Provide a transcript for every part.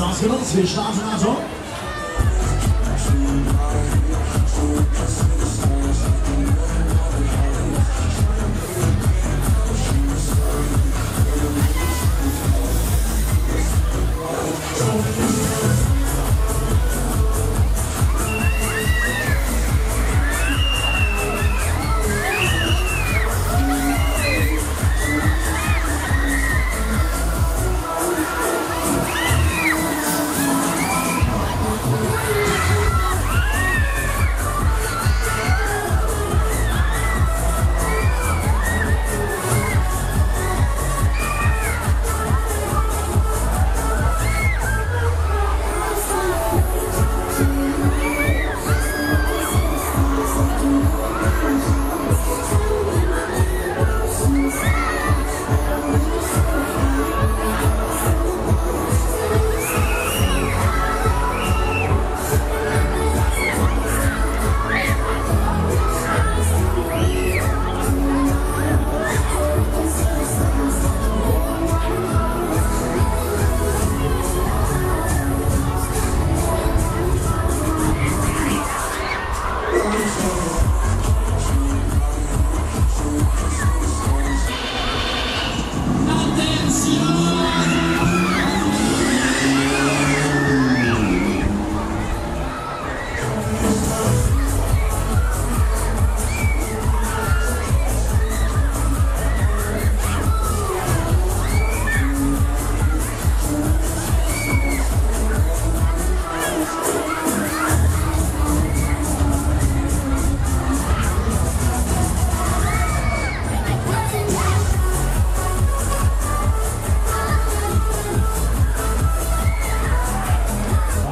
ausgenutzt. Wir starten Achtung.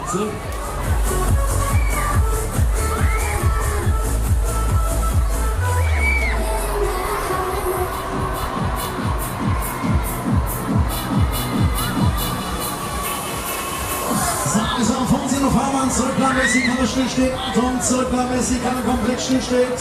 Katze. Also Vorsicht auf Hamann, zurückplanmäßig kann er stillstehen. Atom, zurückplanmäßig kann er komplett stillstehen.